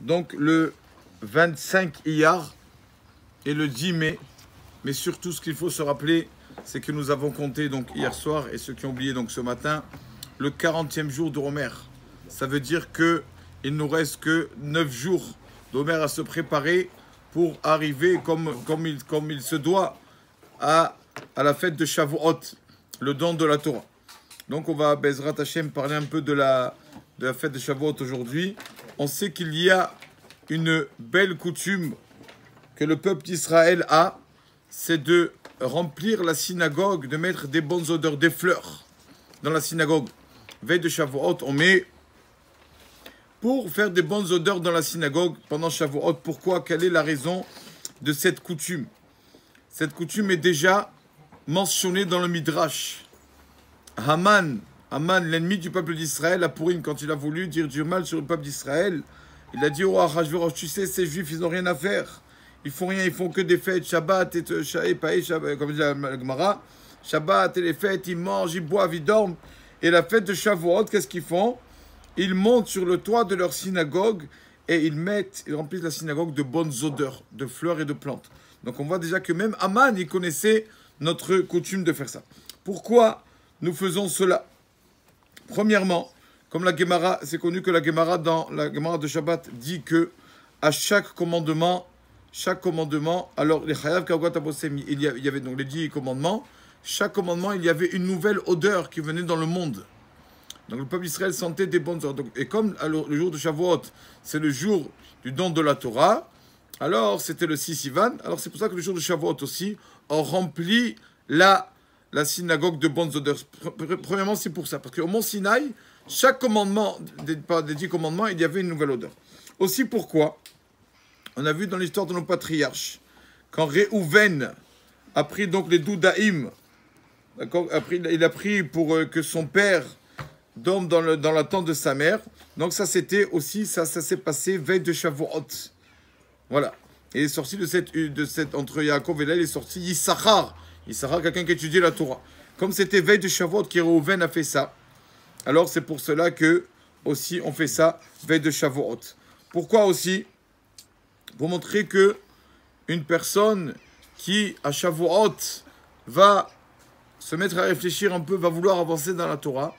donc le 25 Iyar et le 10 mai. Mais surtout, ce qu'il faut se rappeler, c'est que nous avons compté donc hier soir et ceux qui ont oublié donc ce matin le 40e jour de Romer. Ça veut dire que il nous reste que 9 jours d'Homer à se préparer pour arriver comme, comme, il, comme il se doit à, à la fête de Shavuot, le don de la Torah. Donc on va, Bezrat Hashem, parler un peu de la, de la fête de Shavuot aujourd'hui. On sait qu'il y a une belle coutume que le peuple d'Israël a, c'est de remplir la synagogue, de mettre des bonnes odeurs, des fleurs dans la synagogue. Veille de Shavuot, on met pour faire des bonnes odeurs dans la synagogue pendant Shavuot. Pourquoi? Quelle est la raison de cette coutume? Cette coutume est déjà mentionnée dans le Midrash. Haman, Haman, l'ennemi du peuple d'Israël, a Purim, quand il a voulu dire du mal sur le peuple d'Israël, il a dit au oh, tu sais, ces juifs, ils n'ont rien à faire. Ils font rien, ils font que des fêtes, Shabbat et, et, Shabbat, comme dit la. Shabbat les fêtes, ils mangent, ils boivent, ils dorment. Et la fête de Shavuot, qu'est-ce qu'ils font? Ils montent sur le toit de leur synagogue et ils mettent, ils remplissent la synagogue de bonnes odeurs, de fleurs et de plantes. Donc on voit déjà que même Aman, il connaissait notre coutume de faire ça. Pourquoi nous faisons cela? Premièrement, comme la Gemara, c'est connu que la Gemara dans la Gemara de Shabbat dit que à chaque commandement, chaque commandement, alors les Chayav il y avait donc les dix commandements, chaque commandement, il y avait une nouvelle odeur qui venait dans le monde. Donc le peuple d'Israël sentait des bonnes odeurs. Et comme le jour de Shavuot, c'est le jour du don de la Torah, alors c'était le 6 Sivan. Alors c'est pour ça que le jour de Shavuot aussi, on remplit la, la synagogue de bonnes odeurs. Premièrement, c'est pour ça. Parce qu'au Mont Sinaï, chaque commandement, des, dix commandements, il y avait une nouvelle odeur. Aussi pourquoi, on a vu dans l'histoire de nos patriarches, quand Réhouven a pris donc les Doudaïm, il a pris pour euh, que son père dorme dans la tente de sa mère. Donc ça, c'était aussi, ça, ça s'est passé veille de Shavuot. Voilà. Et il est sorti de cette, de cette entre Yaakov et là, il est sorti Yissachar. Yissachar, quelqu'un qui étudie la Torah. Comme c'était veille de Shavuot, Kérouven a fait ça. Alors c'est pour cela que aussi on fait ça veille de Shavuot. Pourquoi aussi? Pour montrer que une personne qui à Shavuot va se mettre à réfléchir un peu, va vouloir avancer dans la Torah,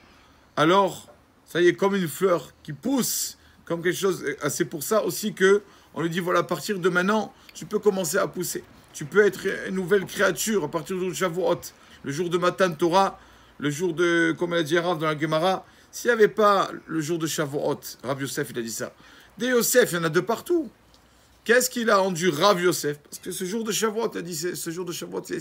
alors, ça y est, comme une fleur qui pousse, comme quelque chose. C'est pour ça aussi que on lui dit voilà, à partir de maintenant, tu peux commencer à pousser. Tu peux être une nouvelle créature à partir du Shavuot, le jour de Matan Torah, le jour de, comme elle a dit Rav dans la Gemara. S'il n'y avait pas le jour de Shavuot, Rav Yosef, il a dit ça. Des Yosef, il y en a de partout. Qu'est-ce qu'il a rendu Rav Yosef? Parce que ce jour de Shavuot, il a dit ce jour de Shavuot, c'est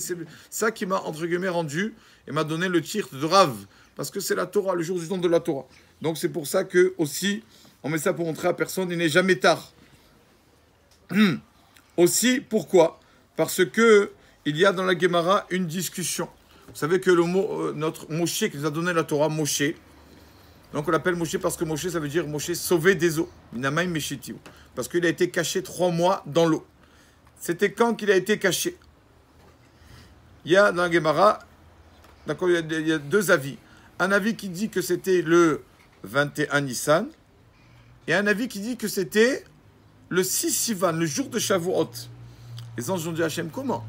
ça qui m'a, entre guillemets, rendu et m'a donné le titre de Rav parce que c'est la Torah, le jour du don de la Torah. Donc c'est pour ça que aussi, on met ça pour montrer à personne, il n'est jamais tard. aussi, pourquoi? Parce que il y a dans la Gemara une discussion. Vous savez que le mot, euh, notre Moshe qui nous a donné la Torah, Moshe, donc on l'appelle Moshe parce que Moshe, ça veut dire Moshe sauvé des eaux. Parce qu'il a été caché trois mois dans l'eau. C'était quand qu'il a été caché? Il y a dans la Gemara, d'accord, il y a deux avis un avis qui dit que c'était le 21 Nissan et un avis qui dit que c'était le 6 Sivan, le jour de Shavuot. Les anges ont dit à Hachem, comment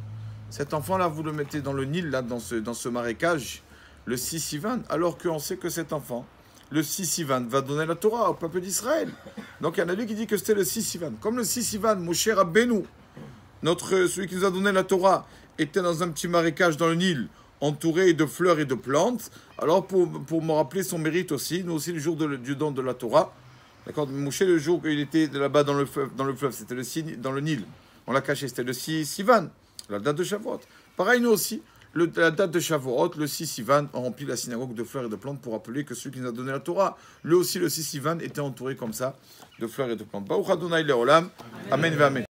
Cet enfant-là, vous le mettez dans le Nil, là, dans ce, dans ce marécage, le 6 Sivan, alors qu'on sait que cet enfant, le 6 Sivan, va donner la Torah au peuple d'Israël. Donc il y a un avis qui dit que c'était le 6 Sivan. Comme le 6 Sivan, mon cher Abbenou, notre, celui qui nous a donné la Torah, était dans un petit marécage dans le Nil, entouré de fleurs et de plantes. Alors, pour, pour me rappeler son mérite aussi, nous aussi, le jour de, du don de la Torah, d'accord Mouché, le jour qu'il était là-bas dans le fleuve, dans le fleuve c'était le dans le Nil, on l'a caché, c'était le 6 Sivan, la date de Shavuot. Pareil, nous aussi, le, la date de Shavuot, le 6 Sivan, on remplit la synagogue de fleurs et de plantes pour rappeler que celui qui nous a donné la Torah, lui aussi, le 6 Sivan, était entouré comme ça de fleurs et de plantes. Amen, amen.